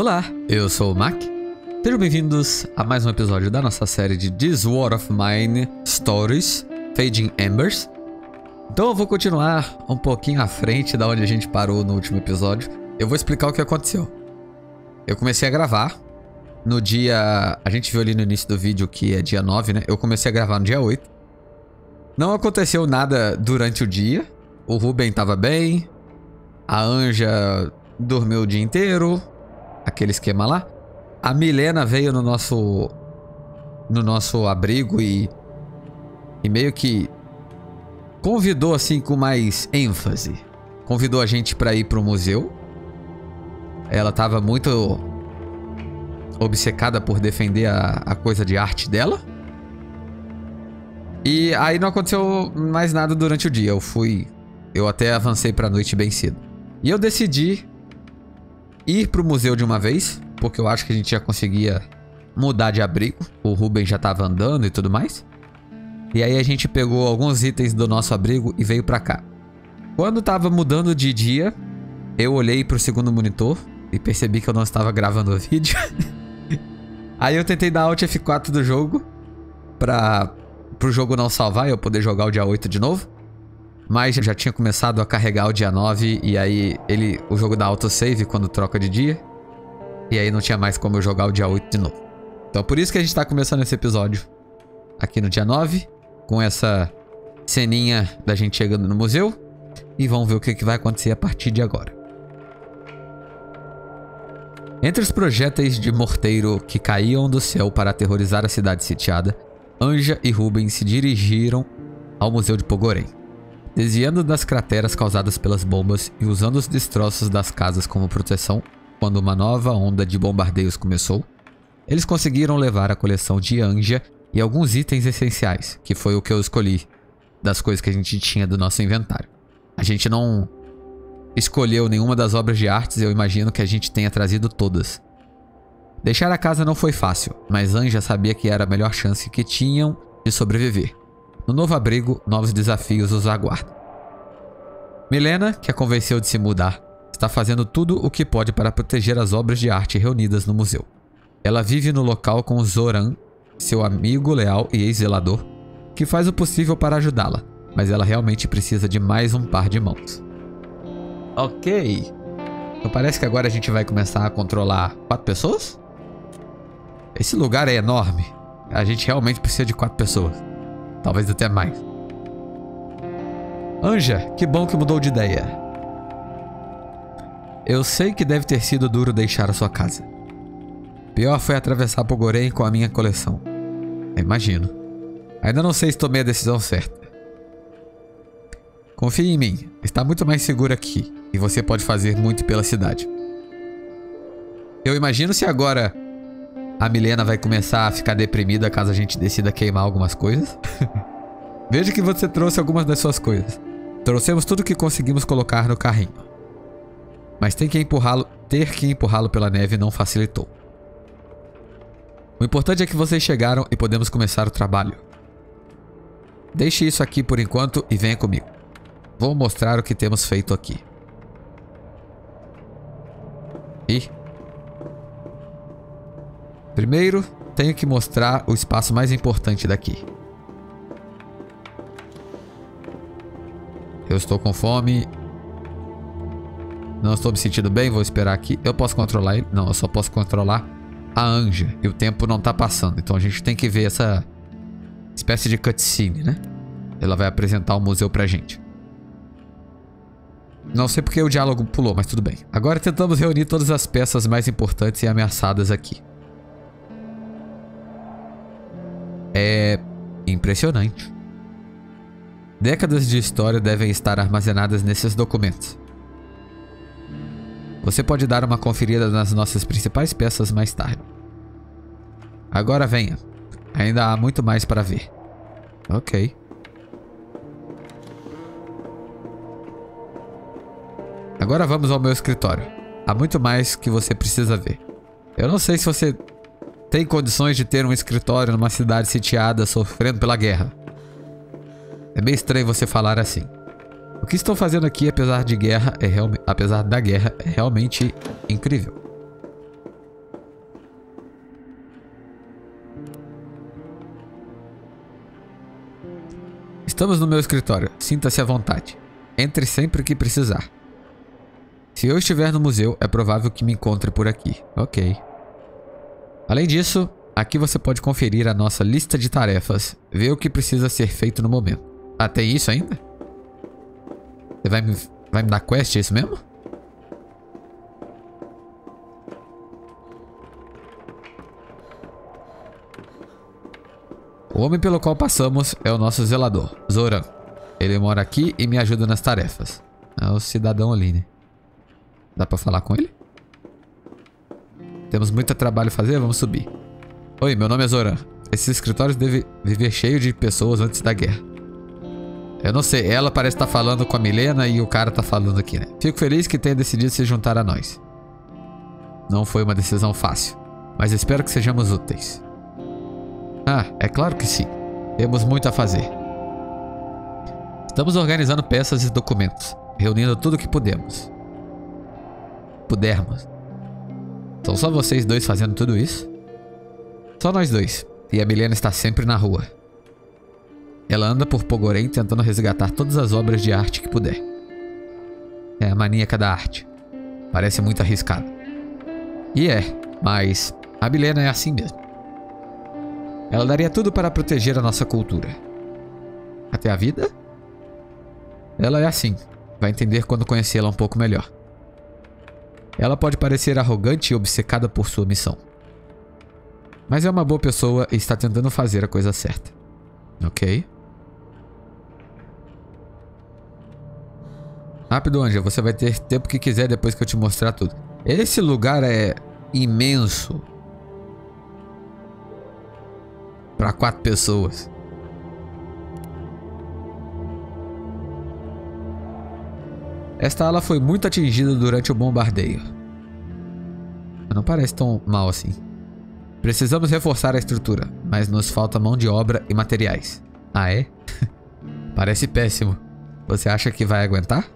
Olá, eu sou o Mac. Sejam bem-vindos a mais um episódio da nossa série de This War of Mine Stories Fading Embers. Então eu vou continuar um pouquinho à frente da onde a gente parou no último episódio. Eu vou explicar o que aconteceu. Eu comecei a gravar no dia... A gente viu ali no início do vídeo que é dia 9, né? Eu comecei a gravar no dia 8. Não aconteceu nada durante o dia. O Ruben tava bem. A Anja dormiu o dia inteiro. Aquele esquema lá. A Milena veio no nosso... No nosso abrigo e... E meio que... Convidou assim com mais ênfase. Convidou a gente pra ir pro museu. Ela tava muito... Obcecada por defender a, a coisa de arte dela. E aí não aconteceu mais nada durante o dia. Eu fui. Eu até avancei pra noite bem cedo. E eu decidi ir pro museu de uma vez, porque eu acho que a gente já conseguia mudar de abrigo. O Ruben já tava andando e tudo mais. E aí a gente pegou alguns itens do nosso abrigo e veio pra cá. Quando tava mudando de dia, eu olhei pro segundo monitor e percebi que eu não estava gravando o vídeo. aí eu tentei dar Alt F4 do jogo pra pro jogo não salvar e eu poder jogar o dia 8 de novo. Mas já tinha começado a carregar o dia 9 e aí ele o jogo dá autosave quando troca de dia. E aí não tinha mais como eu jogar o dia 8 de novo. Então por isso que a gente tá começando esse episódio aqui no dia 9, com essa ceninha da gente chegando no museu. E vamos ver o que, que vai acontecer a partir de agora. Entre os projéteis de morteiro que caíam do céu para aterrorizar a cidade sitiada, Anja e Ruben se dirigiram ao Museu de Pogorém. Desviando das crateras causadas pelas bombas e usando os destroços das casas como proteção quando uma nova onda de bombardeios começou, eles conseguiram levar a coleção de Anja e alguns itens essenciais, que foi o que eu escolhi das coisas que a gente tinha do nosso inventário. A gente não escolheu nenhuma das obras de artes, eu imagino que a gente tenha trazido todas. Deixar a casa não foi fácil, mas Anja sabia que era a melhor chance que tinham de sobreviver. No novo abrigo, novos desafios os aguardam. Milena, que a convenceu de se mudar, está fazendo tudo o que pode para proteger as obras de arte reunidas no museu. Ela vive no local com Zoran, seu amigo leal e ex-zelador, que faz o possível para ajudá-la, mas ela realmente precisa de mais um par de mãos. Ok. Então parece que agora a gente vai começar a controlar quatro pessoas? Esse lugar é enorme. A gente realmente precisa de quatro pessoas. Talvez até mais. Anja, que bom que mudou de ideia. Eu sei que deve ter sido duro deixar a sua casa. Pior foi atravessar Pogorém com a minha coleção. Imagino. Ainda não sei se tomei a decisão certa. Confie em mim, está muito mais seguro aqui e você pode fazer muito pela cidade. Eu imagino se agora a Milena vai começar a ficar deprimida caso a gente decida queimar algumas coisas. Veja que você trouxe algumas das suas coisas. Trouxemos tudo que conseguimos colocar no carrinho. Mas tem que empurrá-lo, ter que empurrá-lo pela neve não facilitou. O importante é que vocês chegaram e podemos começar o trabalho. Deixe isso aqui por enquanto e venha comigo. Vou mostrar o que temos feito aqui. E Primeiro, tenho que mostrar o espaço mais importante daqui. Eu estou com fome. Não estou me sentindo bem, vou esperar aqui. Eu posso controlar ele? Não, eu só posso controlar a Anja. E o tempo não está passando. Então a gente tem que ver essa espécie de cutscene, né? Ela vai apresentar o museu pra gente. Não sei porque o diálogo pulou, mas tudo bem. Agora tentamos reunir todas as peças mais importantes e ameaçadas aqui. É impressionante. Décadas de história devem estar armazenadas nesses documentos. Você pode dar uma conferida nas nossas principais peças mais tarde. Agora venha. Ainda há muito mais para ver. Ok. Agora vamos ao meu escritório. Há muito mais que você precisa ver. Eu não sei se você tem condições de ter um escritório numa cidade sitiada sofrendo pela guerra. É meio estranho você falar assim. O que estão fazendo aqui, apesar de guerra, é apesar da guerra, é realmente incrível. Estamos no meu escritório. Sinta-se à vontade. Entre sempre que precisar. Se eu estiver no museu, é provável que me encontre por aqui. Ok. Além disso, aqui você pode conferir a nossa lista de tarefas, ver o que precisa ser feito no momento. Ah, tem isso ainda? Você vai me, vai me dar quest, é isso mesmo? O homem pelo qual passamos é o nosso zelador, Zoran. Ele mora aqui e me ajuda nas tarefas. É o cidadão ali, né? Dá pra falar com ele? Temos muito trabalho a fazer, vamos subir. Oi, meu nome é Zoran. Esses escritórios devem viver cheio de pessoas antes da guerra. Eu não sei, ela parece estar tá falando com a Milena e o cara tá falando aqui, né? Fico feliz que tenha decidido se juntar a nós. Não foi uma decisão fácil, mas espero que sejamos úteis. Ah, é claro que sim. Temos muito a fazer. Estamos organizando peças e documentos, reunindo tudo o que podemos. Pudermos. São só vocês dois fazendo tudo isso? Só nós dois. E a Milena está sempre na rua. Ela anda por Pogorém tentando resgatar todas as obras de arte que puder. É a maníaca da arte. Parece muito arriscado. E é, mas a Milena é assim mesmo. Ela daria tudo para proteger a nossa cultura. Até a vida? Ela é assim. Vai entender quando conhecê-la um pouco melhor. Ela pode parecer arrogante e obcecada por sua missão. Mas é uma boa pessoa e está tentando fazer a coisa certa. Ok? Rápido, Anja. Você vai ter tempo que quiser depois que eu te mostrar tudo. Esse lugar é imenso. para quatro pessoas. Esta ala foi muito atingida durante o bombardeio. Não parece tão mal assim. Precisamos reforçar a estrutura, mas nos falta mão de obra e materiais. Ah, é? parece péssimo. Você acha que vai aguentar?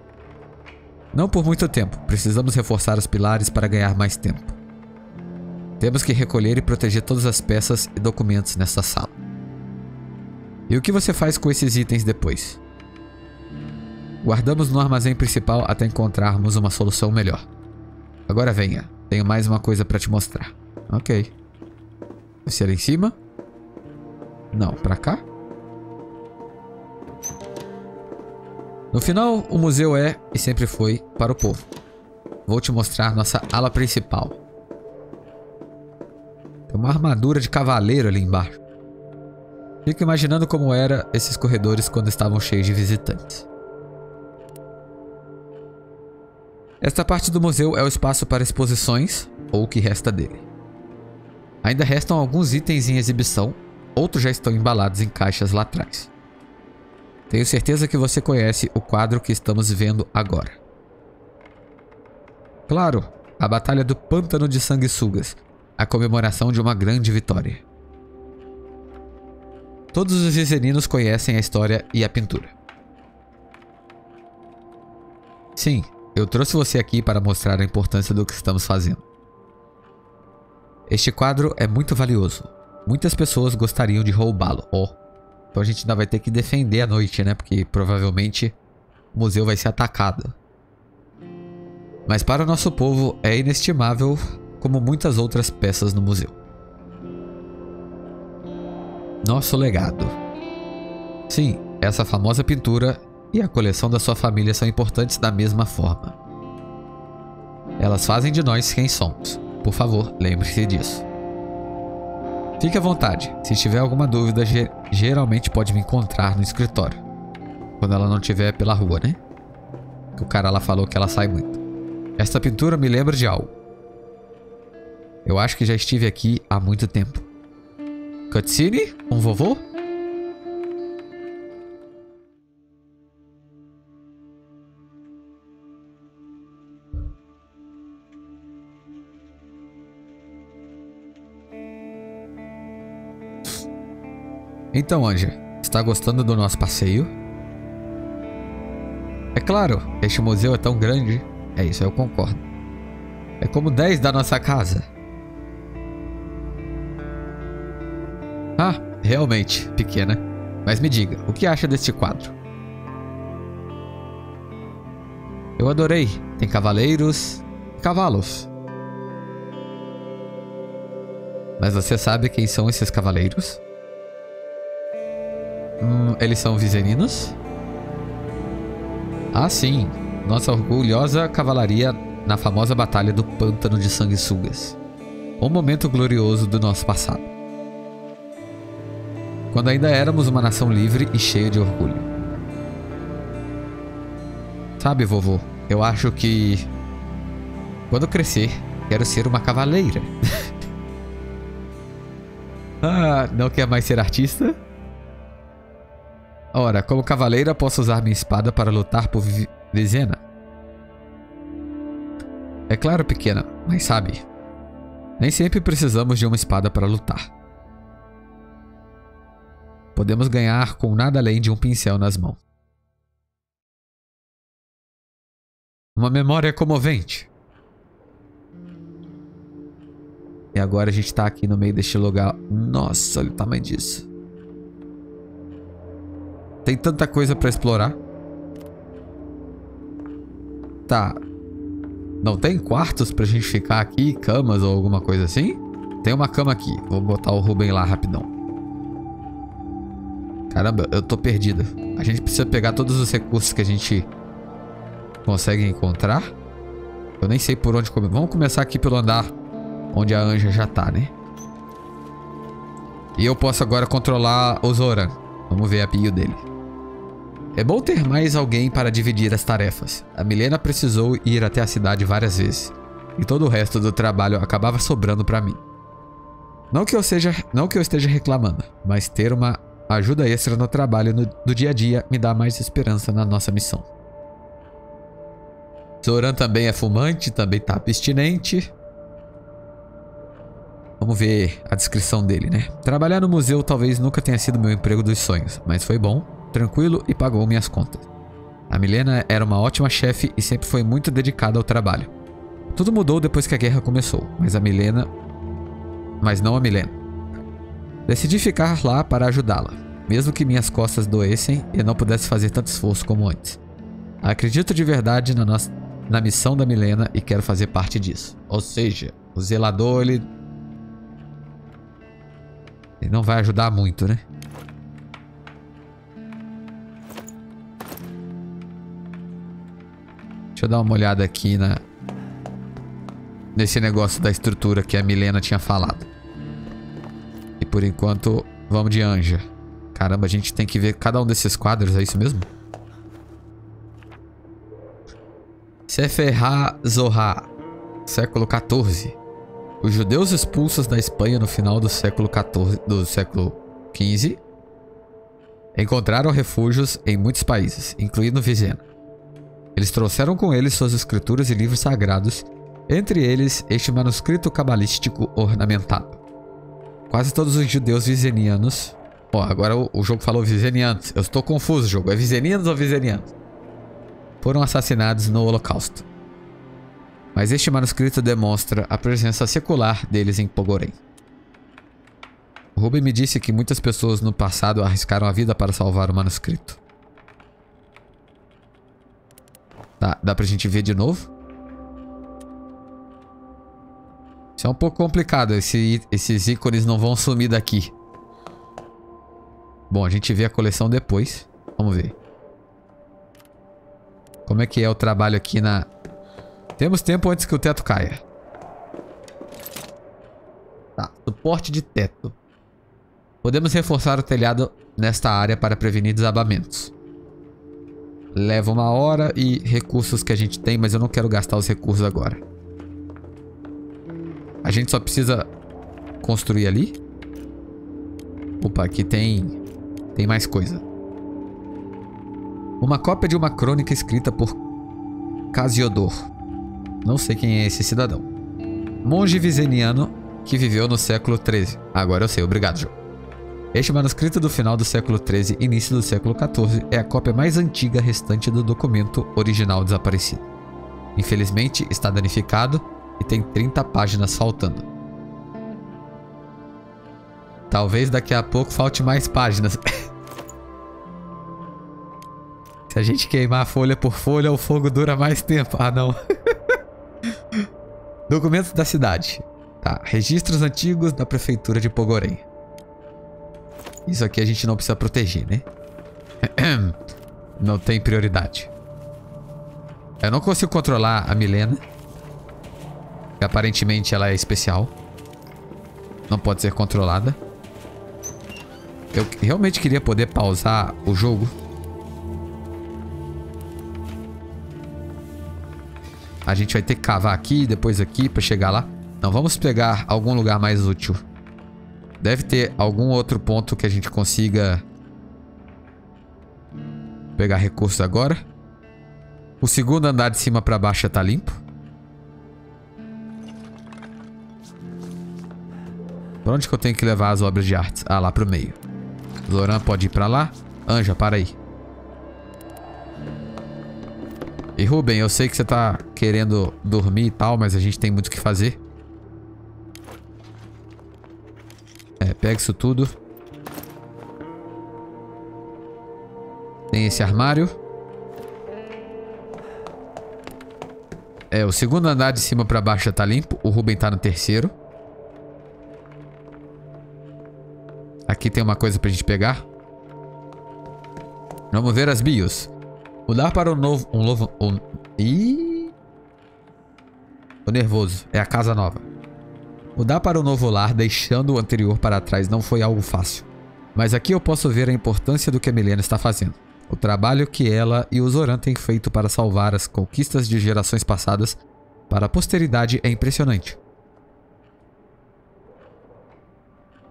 Não por muito tempo. Precisamos reforçar os pilares para ganhar mais tempo. Temos que recolher e proteger todas as peças e documentos nesta sala. E o que você faz com esses itens depois? Guardamos no armazém principal até encontrarmos uma solução melhor. Agora venha, tenho mais uma coisa para te mostrar. Ok. Esse ali em cima? Não, para cá? No final, o museu é, e sempre foi, para o povo. Vou te mostrar nossa ala principal. Tem uma armadura de cavaleiro ali embaixo. Fico imaginando como eram esses corredores quando estavam cheios de visitantes. Esta parte do museu é o espaço para exposições, ou o que resta dele. Ainda restam alguns itens em exibição, outros já estão embalados em caixas lá atrás. Tenho certeza que você conhece o quadro que estamos vendo agora. Claro, a Batalha do Pântano de Sanguessugas, a comemoração de uma grande vitória. Todos os vizerinos conhecem a história e a pintura. Sim, eu trouxe você aqui para mostrar a importância do que estamos fazendo. Este quadro é muito valioso. Muitas pessoas gostariam de roubá-lo. Oh, então a gente ainda vai ter que defender a noite, né? Porque provavelmente o museu vai ser atacado. Mas para o nosso povo é inestimável como muitas outras peças no museu. Nosso legado. Sim, essa famosa pintura e a coleção da sua família são importantes da mesma forma. Elas fazem de nós quem somos. Por favor, lembre-se disso. Fique à vontade. Se tiver alguma dúvida, geralmente pode me encontrar no escritório. Quando ela não estiver pela rua, né? Que o cara lá falou que ela sai muito. Esta pintura me lembra de algo. Eu acho que já estive aqui há muito tempo. Cutscene? Um vovô? Então, Anja, está gostando do nosso passeio? É claro, este museu é tão grande. É isso, eu concordo. É como 10 da nossa casa. Ah, realmente, pequena. Mas me diga, o que acha deste quadro? Eu adorei. Tem cavaleiros e cavalos. Mas você sabe quem são esses cavaleiros? Hum, eles são vizerinos? Ah, sim. Nossa orgulhosa cavalaria na famosa Batalha do Pântano de Sanguessugas. Um momento glorioso do nosso passado. Quando ainda éramos uma nação livre e cheia de orgulho. Sabe, vovô, eu acho que. Quando crescer, quero ser uma cavaleira. ah, não quer mais ser artista? Ora, como cavaleira, posso usar minha espada para lutar por Vizena. É claro, pequena, mas sabe, nem sempre precisamos de uma espada para lutar. Podemos ganhar com nada além de um pincel nas mãos. Uma memória comovente. E agora a gente tá aqui no meio deste lugar. Nossa, olha o tamanho disso. Tem tanta coisa pra explorar. Tá. Não tem quartos pra gente ficar aqui? Camas ou alguma coisa assim? Tem uma cama aqui. Vou botar o Ruben lá rapidão. Caramba, eu tô perdido. A gente precisa pegar todos os recursos que a gente consegue encontrar. Eu nem sei por onde começar. Vamos começar aqui pelo andar onde a Anja já tá, né? E eu posso agora controlar o Zoran. Vamos ver a bio dele. É bom ter mais alguém para dividir as tarefas. A Milena precisou ir até a cidade várias vezes. E todo o resto do trabalho acabava sobrando para mim. Não que eu seja, não que eu esteja reclamando, mas ter uma ajuda extra no trabalho no, do dia a dia me dá mais esperança na nossa missão. Zoran também é fumante, também tá abstinente. Vamos ver a descrição dele, né? Trabalhar no museu talvez nunca tenha sido meu emprego dos sonhos, mas foi bom, tranquilo e pagou minhas contas. A Milena era uma ótima chefe e sempre foi muito dedicada ao trabalho. Tudo mudou depois que a guerra começou, mas a Milena... Mas não a Milena. Decidi ficar lá para ajudá-la, mesmo que minhas costas doessem e não pudesse fazer tanto esforço como antes. Acredito de verdade na nossa na missão da Milena e quero fazer parte disso. Ou seja, o zelador, ele... Ele não vai ajudar muito, né? Deixa eu dar uma olhada aqui na... Nesse negócio da estrutura que a Milena tinha falado. E por enquanto, vamos de anja. Caramba, a gente tem que ver cada um desses quadros, é isso mesmo? Seferha Zorra, século XIV. Os judeus expulsos da Espanha no final do século XIV, do século XV encontraram refúgios em muitos países, incluindo Vizena. Eles trouxeram com eles suas escrituras e livros sagrados, entre eles este manuscrito cabalístico ornamentado. Quase todos os judeus vizenianos. Ó, agora o, o jogo falou vizenianos. Eu estou confuso, jogo. É vizenianos ou vizenianos? foram assassinados no Holocausto. Mas este manuscrito demonstra a presença secular deles em Pogorém. Ruben me disse que muitas pessoas no passado arriscaram a vida para salvar o manuscrito. Tá, dá pra gente ver de novo? Isso é um pouco complicado, Esse, esses ícones não vão sumir daqui. Bom, a gente vê a coleção depois. Vamos ver. Como é que é o trabalho aqui na... Temos tempo antes que o teto caia. Tá, suporte de teto. Podemos reforçar o telhado nesta área para prevenir desabamentos. Leva uma hora e recursos que a gente tem, mas eu não quero gastar os recursos agora. A gente só precisa construir ali. Opa, aqui tem, tem mais coisa. Uma cópia de uma crônica escrita por Casiodor. Não sei quem é esse cidadão. Monge vizeniano que viveu no século XIII. Agora eu sei, obrigado, João. Este manuscrito do final do século XIII e início do século XIV é a cópia mais antiga restante do documento original desaparecido. Infelizmente, está danificado e tem 30 páginas faltando. Talvez daqui a pouco falte mais páginas. Se a gente queimar folha por folha, o fogo dura mais tempo. Ah, não. Documentos da cidade. Tá, registros antigos da prefeitura de Pogorém. Isso aqui a gente não precisa proteger, né? Não tem prioridade. Eu não consigo controlar a Milena. Aparentemente ela é especial. Não pode ser controlada. Eu realmente queria poder pausar o jogo. A gente vai ter que cavar aqui, depois aqui pra chegar lá. Não, vamos pegar algum lugar mais útil. Deve ter algum outro ponto que a gente consiga pegar recursos agora. O segundo andar de cima pra baixo já tá limpo. Pra onde que eu tenho que levar as obras de artes? Ah, lá pro meio. Zoran pode ir pra lá. Anja, para aí. E Ruben, eu sei que você tá querendo dormir e tal, mas a gente tem muito o que fazer. É, pega isso tudo. Tem esse armário. É, o segundo andar de cima pra baixo já tá limpo. O Ruben tá no terceiro. Aqui tem uma coisa pra gente pegar. Vamos ver as bios. Mudar para um novo... Um novo... Um... Ih... Tô nervoso. É a casa nova. Mudar para o novo lar, deixando o anterior para trás, não foi algo fácil. Mas aqui eu posso ver a importância do que a Milena está fazendo. O trabalho que ela e o Zoran têm feito para salvar as conquistas de gerações passadas para a posteridade é impressionante.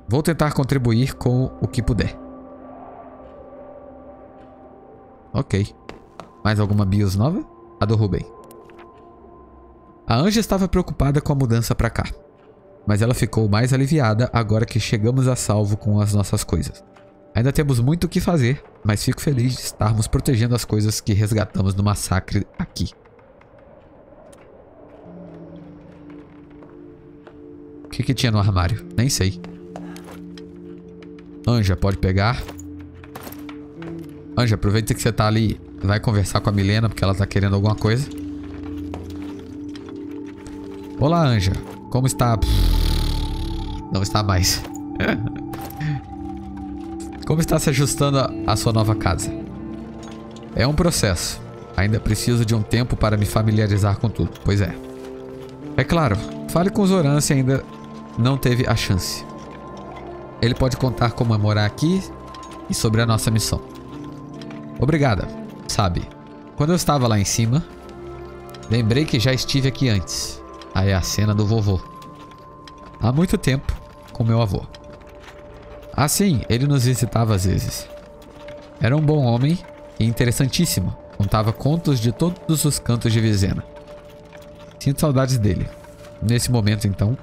Vou tentar contribuir com o que puder. Ok. Mais alguma BIOS nova? A do Ruben. A Anja estava preocupada com a mudança para cá. Mas ela ficou mais aliviada agora que chegamos a salvo com as nossas coisas. Ainda temos muito o que fazer, mas fico feliz de estarmos protegendo as coisas que resgatamos no massacre aqui. O que, que tinha no armário? Nem sei. Anja, pode pegar. Anja, aproveita que você tá ali. Vai conversar com a Milena, porque ela tá querendo alguma coisa. Olá, Anja. Como está? Não está mais. Como está se ajustando à sua nova casa? É um processo. Ainda preciso de um tempo para me familiarizar com tudo. Pois é. É claro, fale com Zoran se ainda não teve a chance. Ele pode contar como é morar aqui e sobre a nossa missão. Obrigada. Sabe, quando eu estava lá em cima, lembrei que já estive aqui antes. Aí é a cena do vovô. Há muito tempo, com meu avô. Assim, ele nos visitava às vezes. Era um bom homem e interessantíssimo. Contava contos de todos os cantos de Vizena. Sinto saudades dele. Nesse momento, então.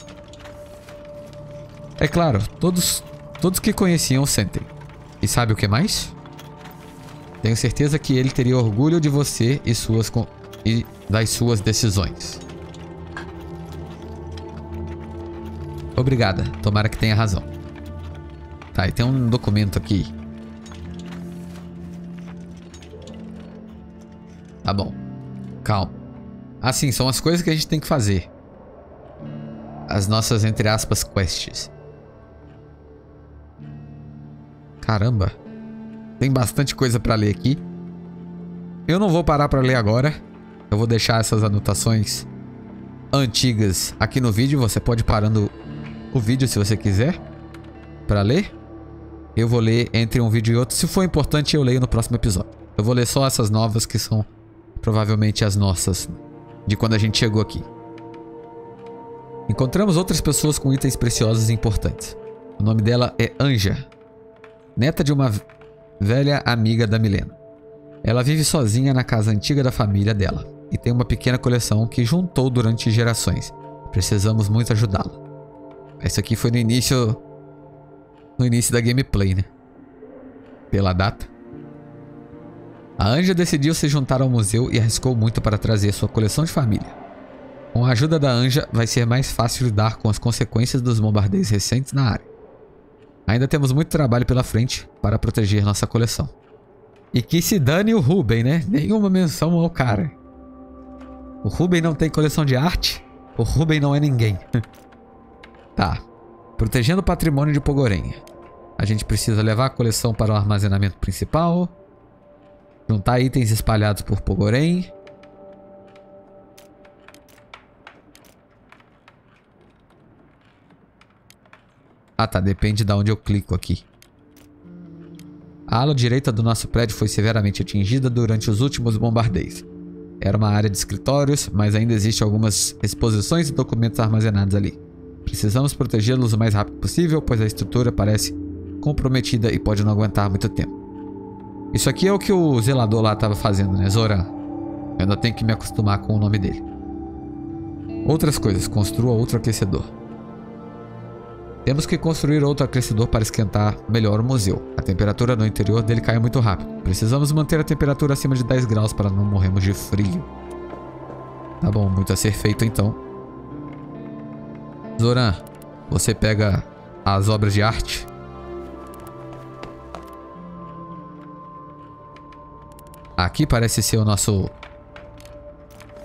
É claro, todos Todos que conheciam sentem. E sabe o que mais? Tenho certeza que ele teria orgulho de você e, suas e das suas decisões. Obrigada. Tomara que tenha razão. Tá, e tem um documento aqui. Tá bom. Calma. Assim, são as coisas que a gente tem que fazer. As nossas, entre aspas, quests. Caramba. Tem bastante coisa para ler aqui. Eu não vou parar para ler agora. Eu vou deixar essas anotações antigas aqui no vídeo. Você pode ir parando o vídeo se você quiser para ler. Eu vou ler entre um vídeo e outro. Se for importante, eu leio no próximo episódio. Eu vou ler só essas novas que são provavelmente as nossas de quando a gente chegou aqui. Encontramos outras pessoas com itens preciosos e importantes. O nome dela é Anja neta de uma velha amiga da Milena. Ela vive sozinha na casa antiga da família dela e tem uma pequena coleção que juntou durante gerações. Precisamos muito ajudá-la. Isso aqui foi no início no início da gameplay, né? Pela data. A Anja decidiu se juntar ao museu e arriscou muito para trazer sua coleção de família. Com a ajuda da Anja, vai ser mais fácil lidar com as consequências dos bombardeios recentes na área. Ainda temos muito trabalho pela frente para proteger nossa coleção. E que se dane o Ruben, né? Nenhuma menção ao cara. O Ruben não tem coleção de arte. O Ruben não é ninguém. tá. Protegendo o patrimônio de Pogorém. A gente precisa levar a coleção para o armazenamento principal. Juntar itens espalhados por Pogorém. Ah tá, depende de onde eu clico aqui. A ala direita do nosso prédio foi severamente atingida durante os últimos bombardeios. Era uma área de escritórios, mas ainda existem algumas exposições e documentos armazenados ali. Precisamos protegê-los o mais rápido possível, pois a estrutura parece comprometida e pode não aguentar muito tempo. Isso aqui é o que o zelador lá estava fazendo, né? Zoran. Eu ainda tenho que me acostumar com o nome dele. Outras coisas. Construa outro aquecedor. Temos que construir outro aquecedor para esquentar melhor o museu. A temperatura no interior dele cai muito rápido. Precisamos manter a temperatura acima de 10 graus para não morrermos de frio. Tá bom, muito a ser feito então. Zoran, você pega as obras de arte. Aqui parece ser o nosso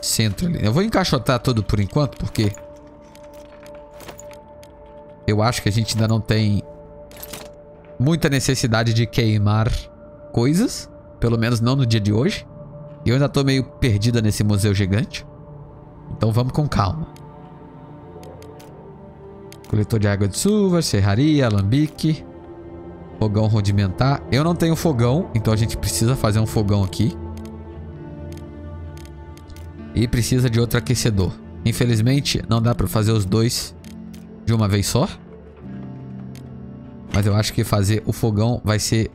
centro ali. Eu vou encaixotar tudo por enquanto, porque eu acho que a gente ainda não tem muita necessidade de queimar coisas. Pelo menos não no dia de hoje. E eu ainda tô meio perdida nesse museu gigante. Então vamos com calma. Coletor de água de chuva, serraria, alambique. Fogão rudimentar. Eu não tenho fogão, então a gente precisa fazer um fogão aqui. E precisa de outro aquecedor. Infelizmente, não dá pra fazer os dois de uma vez só. Mas eu acho que fazer o fogão vai ser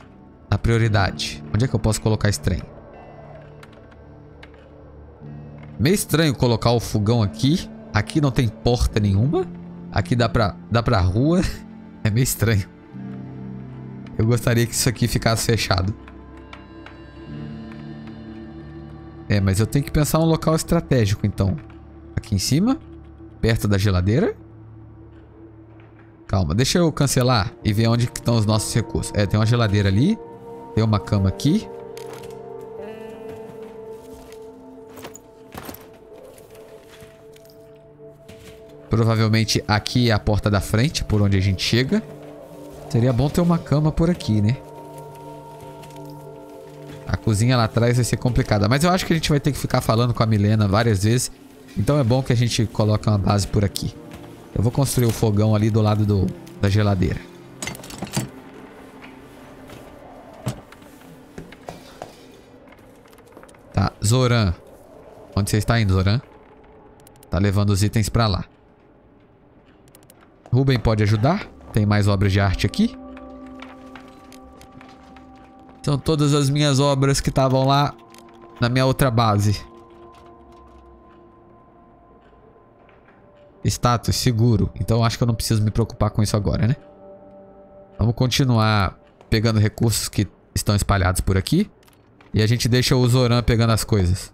a prioridade. Onde é que eu posso colocar esse trem? Meio estranho colocar o fogão aqui. Aqui não tem porta nenhuma. Aqui dá pra, dá pra rua. É meio estranho. Eu gostaria que isso aqui ficasse fechado. É, mas eu tenho que pensar um local estratégico, então. Aqui em cima. Perto da geladeira. Calma, deixa eu cancelar e ver onde estão os nossos recursos. É, tem uma geladeira ali. Tem uma cama aqui. Provavelmente aqui é a porta da frente, por onde a gente chega. Seria bom ter uma cama por aqui, né? A cozinha lá atrás vai ser complicada. Mas eu acho que a gente vai ter que ficar falando com a Milena várias vezes. Então é bom que a gente coloque uma base por aqui. Eu vou construir o fogão ali do lado do, da geladeira. Tá, Zoran. Onde você está indo, Zoran? Tá levando os itens pra lá. Ruben pode ajudar? Tem mais obras de arte aqui? São todas as minhas obras que estavam lá na minha outra base. Status seguro. Então acho que eu não preciso me preocupar com isso agora, né? Vamos continuar pegando recursos que estão espalhados por aqui. E a gente deixa o Zoran pegando as coisas.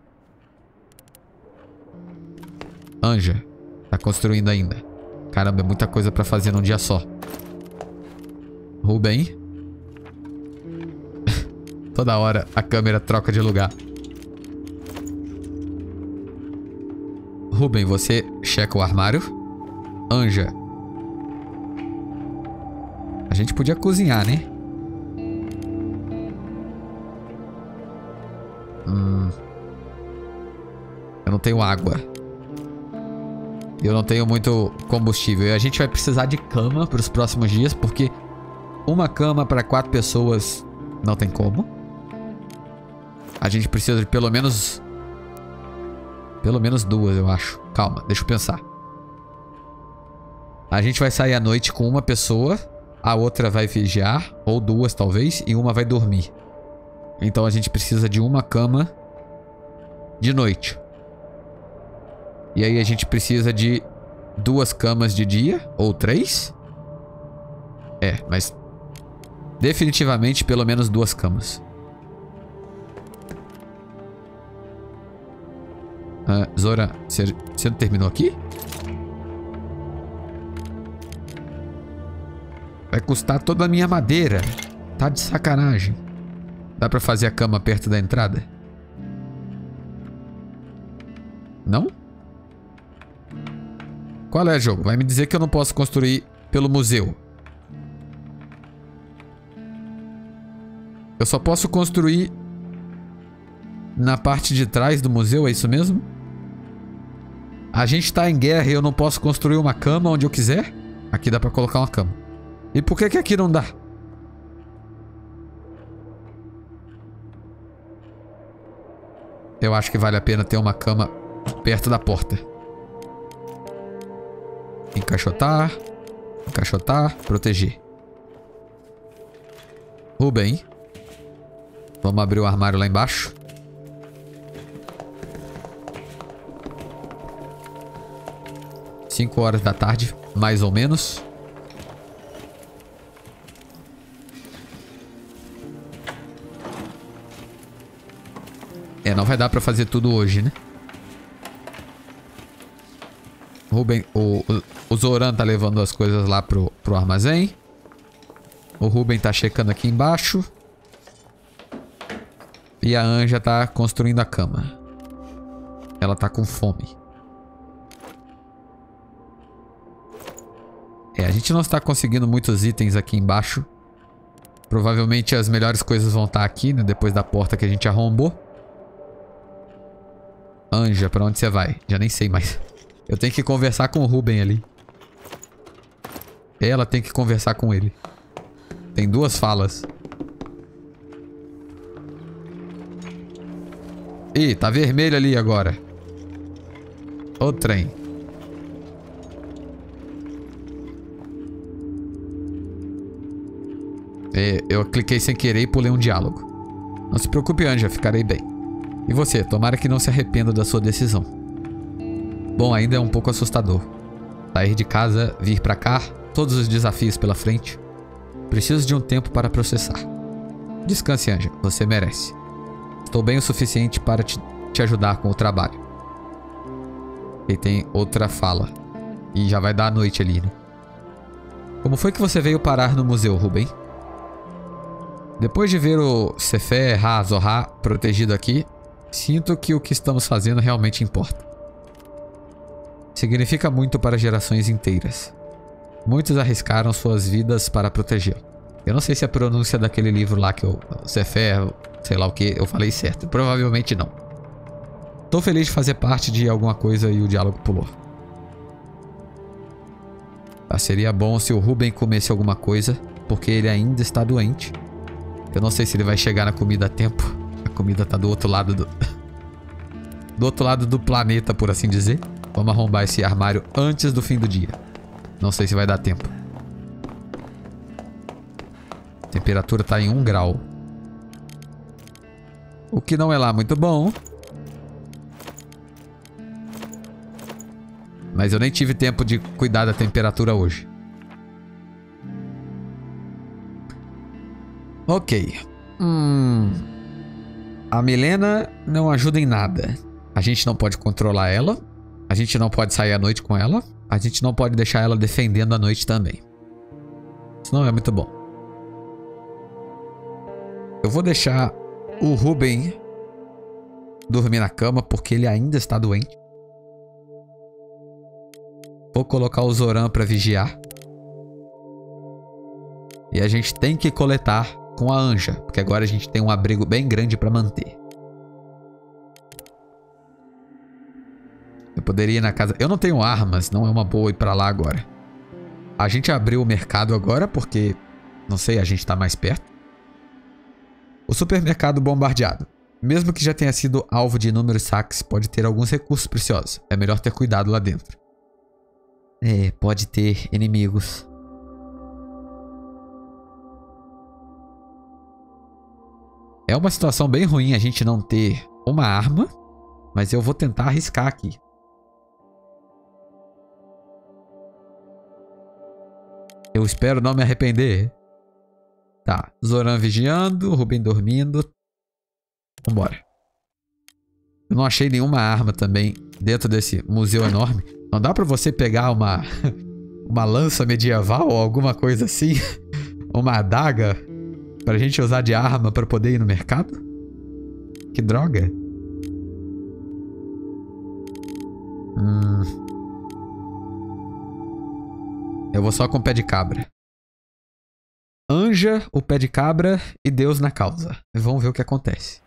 Anja. Tá construindo ainda. Caramba, é muita coisa pra fazer num dia só. Ruben. Toda hora a câmera troca de lugar. Ruben, você checa o armário. Anja. A gente podia cozinhar, né? Hum. Eu não tenho água. Eu não tenho muito combustível. E a gente vai precisar de cama para os próximos dias, porque uma cama para quatro pessoas não tem como. A gente precisa de pelo menos pelo menos duas, eu acho. Calma, deixa eu pensar. A gente vai sair à noite com uma pessoa, a outra vai vigiar, ou duas talvez, e uma vai dormir. Então a gente precisa de uma cama de noite. E aí a gente precisa de duas camas de dia, ou três. É, mas definitivamente pelo menos duas camas. Ah, Zora, você, não terminou aqui? Vai custar toda a minha madeira. Tá de sacanagem. Dá pra fazer a cama perto da entrada? Não? Qual é, jogo? Vai me dizer que eu não posso construir pelo museu. Eu só posso construir na parte de trás do museu, é isso mesmo? A gente tá em guerra e eu não posso construir uma cama onde eu quiser? Aqui dá pra colocar uma cama. E por que que aqui não dá? Eu acho que vale a pena ter uma cama perto da porta. Encaixotar. Encaixotar. Proteger. Rubem. Vamos abrir o armário lá embaixo. Cinco horas da tarde, mais ou menos. É, não vai dar pra fazer tudo hoje, né? Ruben, o, o, Zoran tá levando as coisas lá pro, pro armazém. O Ruben tá checando aqui embaixo. E a Anja tá construindo a cama. Ela tá com fome. É, a gente não está conseguindo muitos itens aqui embaixo. Provavelmente as melhores coisas vão estar aqui, né? Depois da porta que a gente arrombou. Anja, pra onde você vai? Já nem sei mais. Eu tenho que conversar com o Ruben ali. Ela tem que conversar com ele. Tem duas falas. Ih, tá vermelho ali agora. O trem. É, eu cliquei sem querer e pulei um diálogo. Não se preocupe, Anja, ficarei bem. E você, tomara que não se arrependa da sua decisão. Bom, ainda é um pouco assustador. Sair de casa, vir pra cá, todos os desafios pela frente. Preciso de um tempo para processar. Descanse, Anja. Você merece. Estou bem o suficiente para te, te ajudar com o trabalho. E tem outra fala. E já vai dar a noite ali, né? Como foi que você veio parar no museu, Ruben? Depois de ver o Sefer Ha protegido aqui, Sinto que o que estamos fazendo realmente importa. Significa muito para gerações inteiras. Muitos arriscaram suas vidas para protegê-lo. Eu não sei se a pronúncia daquele livro lá que eu... Sefer, sei lá o que, eu falei certo. Provavelmente não. Tô feliz de fazer parte de alguma coisa e o diálogo pulou. Ah, seria bom se o Ruben comesse alguma coisa, porque ele ainda está doente. Eu não sei se ele vai chegar na comida a tempo comida tá do outro lado do... do outro lado do planeta, por assim dizer. Vamos arrombar esse armário antes do fim do dia. Não sei se vai dar tempo. A temperatura tá em 1 grau. O que não é lá muito bom. Mas eu nem tive tempo de cuidar da temperatura hoje. Ok. Hum... A Milena não ajuda em nada. A gente não pode controlar ela. A gente não pode sair à noite com ela. A gente não pode deixar ela defendendo a noite também. Isso não é muito bom. Eu vou deixar o Ruben dormir na cama porque ele ainda está doente. Vou colocar o Zoran para vigiar. E a gente tem que coletar com a Anja, porque agora a gente tem um abrigo bem grande para manter. Poderia ir na casa... Eu não tenho armas, não é uma boa ir pra lá agora. A gente abriu o mercado agora porque... Não sei, a gente tá mais perto. O supermercado bombardeado. Mesmo que já tenha sido alvo de inúmeros saques, pode ter alguns recursos preciosos. É melhor ter cuidado lá dentro. É, pode ter inimigos. É uma situação bem ruim a gente não ter uma arma, mas eu vou tentar arriscar aqui. Eu espero não me arrepender. Tá, Zoran vigiando, Ruben dormindo. Vambora. Eu não achei nenhuma arma também dentro desse museu enorme. Não dá pra você pegar uma, uma lança medieval ou alguma coisa assim? Uma adaga Pra gente usar de arma pra poder ir no mercado? Que droga. Hum. Eu vou só com o pé de cabra. Anja, o pé de cabra e Deus na causa. Vamos ver o que acontece.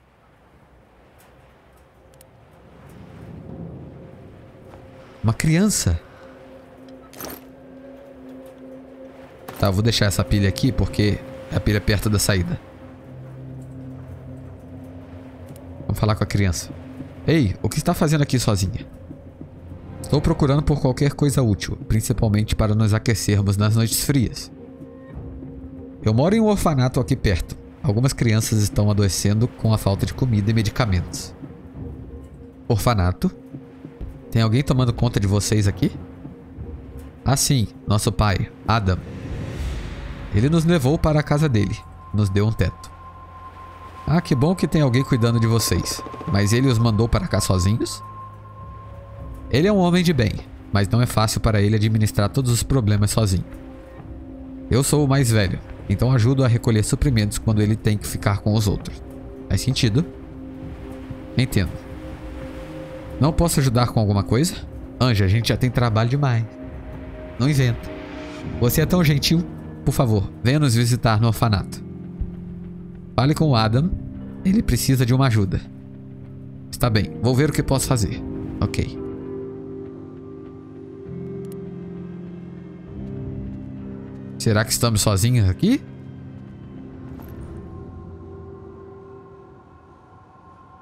Uma criança. Tá, vou deixar essa pilha aqui porque é a pilha perto da saída. Vamos falar com a criança. Ei, o que está fazendo aqui sozinha? Estou procurando por qualquer coisa útil, principalmente para nos aquecermos nas noites frias. Eu moro em um orfanato aqui perto. Algumas crianças estão adoecendo com a falta de comida e medicamentos. Orfanato? Tem alguém tomando conta de vocês aqui? Ah, sim, nosso pai, Adam. Ele nos levou para a casa dele, nos deu um teto. Ah, que bom que tem alguém cuidando de vocês. Mas ele os mandou para cá sozinhos? Ele é um homem de bem, mas não é fácil para ele administrar todos os problemas sozinho. Eu sou o mais velho, então ajudo a recolher suprimentos quando ele tem que ficar com os outros. Faz sentido? Entendo. Não posso ajudar com alguma coisa? Anja, a gente já tem trabalho demais. Não inventa. Você é tão gentil. Por favor, venha nos visitar no orfanato. Fale com o Adam. Ele precisa de uma ajuda. Está bem, vou ver o que posso fazer. Ok. Será que estamos sozinhos aqui?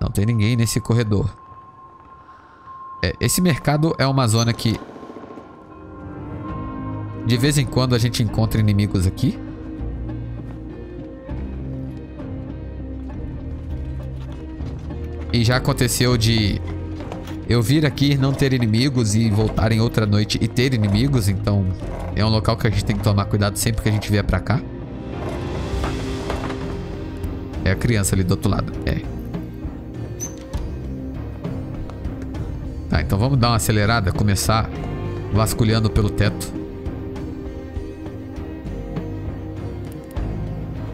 Não tem ninguém nesse corredor. É, esse mercado é uma zona que... De vez em quando a gente encontra inimigos aqui. E já aconteceu de eu vir aqui, não ter inimigos e voltar em outra noite e ter inimigos, então é um local que a gente tem que tomar cuidado sempre que a gente vier pra cá. É a criança ali do outro lado, é. Tá, então vamos dar uma acelerada, começar vasculhando pelo teto.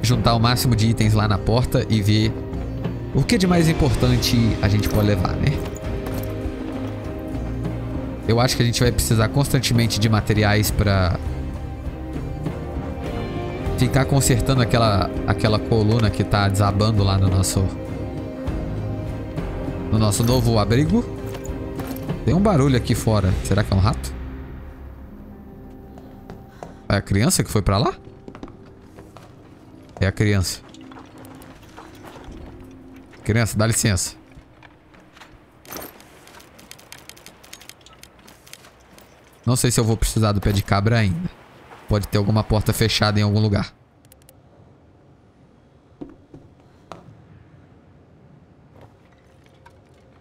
Juntar o máximo de itens lá na porta e ver o que de mais importante a gente pode levar, né? Eu acho que a gente vai precisar constantemente de materiais pra ficar consertando aquela, aquela coluna que tá desabando lá no nosso no nosso novo abrigo. Tem um barulho aqui fora. Será que é um rato? É a criança que foi pra lá? É a criança. Criança, dá licença. Não sei se eu vou precisar do pé de cabra ainda. Pode ter alguma porta fechada em algum lugar.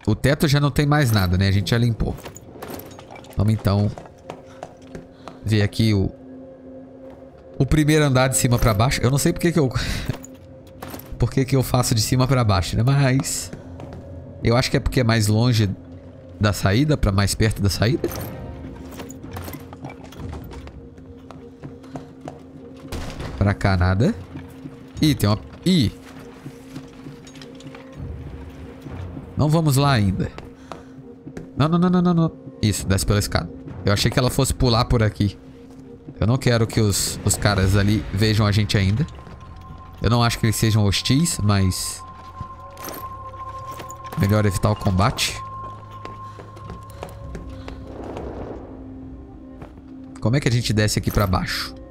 O teto já não tem mais nada, né? A gente já limpou. Vamos então ver aqui o o primeiro andar de cima pra baixo. Eu não sei porque que eu por que que eu faço de cima pra baixo, né? Mas eu acho que é porque é mais longe da saída, pra mais perto da saída. Pra cá nada. Ih, tem uma... Ih, Não vamos lá ainda. Não, não, não, não, não, não. Isso, desce pela escada. Eu achei que ela fosse pular por aqui. Eu não quero que os, os caras ali vejam a gente ainda. Eu não acho que eles sejam hostis, mas... Melhor evitar o combate. Como é que a gente desce aqui pra baixo?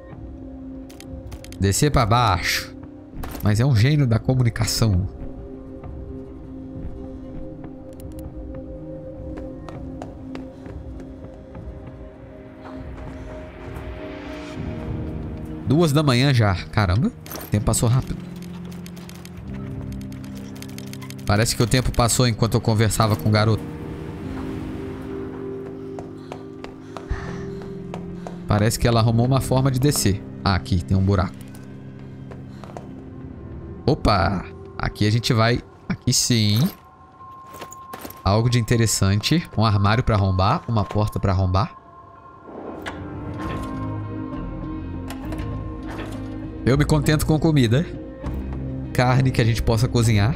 Descer pra baixo. Mas é um gênio da comunicação. Duas da manhã já. Caramba, o tempo passou rápido. Parece que o tempo passou enquanto eu conversava com o garoto. Parece que ela arrumou uma forma de descer. Ah, aqui tem um buraco. Opa! Aqui a gente vai... Aqui sim. Algo de interessante. Um armário para arrombar. Uma porta para arrombar. Eu me contento com comida. carne que a gente possa cozinhar.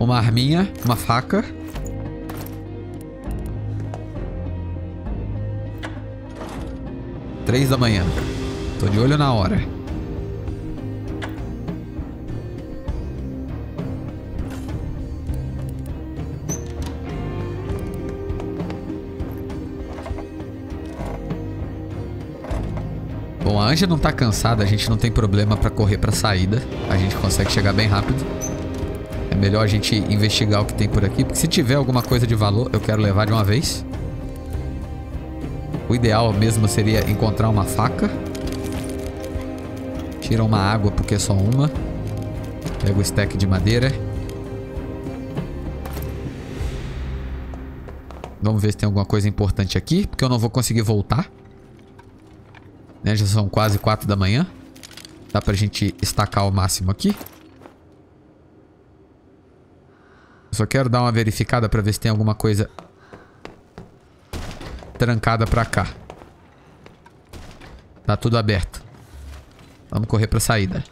Uma arminha, uma faca. Três da manhã. Tô de olho na hora. Bom, a Anja não tá cansada, a gente não tem problema pra correr pra saída. A gente consegue chegar bem rápido. É melhor a gente investigar o que tem por aqui, porque se tiver alguma coisa de valor, eu quero levar de uma vez. O ideal mesmo seria encontrar uma faca. Tira uma água, porque é só uma. Pega o stack de madeira. Vamos ver se tem alguma coisa importante aqui, porque eu não vou conseguir voltar. Né? Já são quase 4 da manhã. Dá pra gente estacar o máximo aqui. Só quero dar uma verificada pra ver se tem alguma coisa trancada pra cá. Tá tudo aberto. Vamos correr pra saída.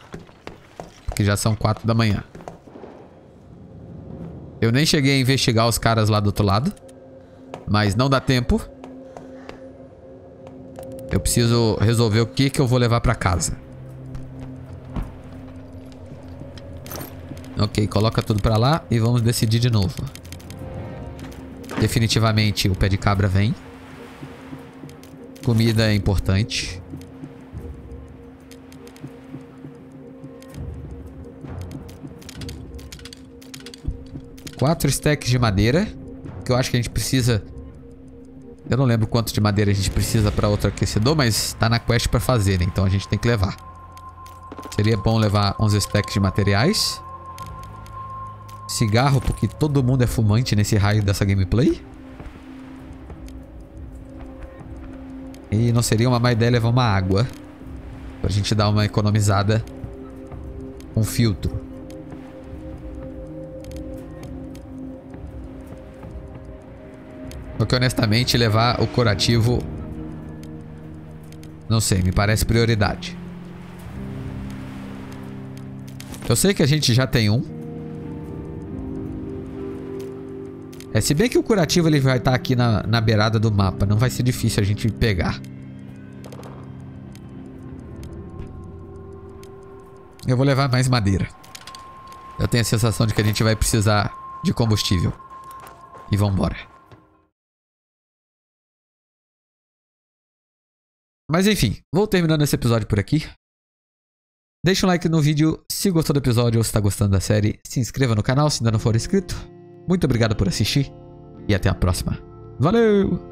Porque já são 4 da manhã. Eu nem cheguei a investigar os caras lá do outro lado. Mas não dá tempo. Eu preciso resolver o que, que eu vou levar pra casa. Ok, coloca tudo pra lá e vamos decidir de novo. Definitivamente o pé de cabra vem. Comida é importante. Quatro stacks de madeira. Que eu acho que a gente precisa eu não lembro quanto de madeira a gente precisa para outro aquecedor, mas tá na quest para fazer, né? Então a gente tem que levar. Seria bom levar 11 stacks de materiais. Cigarro, porque todo mundo é fumante nesse raio dessa gameplay. E não seria uma má ideia levar uma água. Pra gente dar uma economizada. Um filtro. Porque honestamente levar o curativo... Não sei, me parece prioridade. Eu sei que a gente já tem um. É, se bem que o curativo ele vai estar aqui na, na beirada do mapa. Não vai ser difícil a gente pegar. Eu vou levar mais madeira. Eu tenho a sensação de que a gente vai precisar de combustível. E vambora. Mas enfim, vou terminando esse episódio por aqui. Deixa um like no vídeo se gostou do episódio ou se está gostando da série. Se inscreva no canal se ainda não for inscrito. Muito obrigado por assistir e até a próxima. Valeu!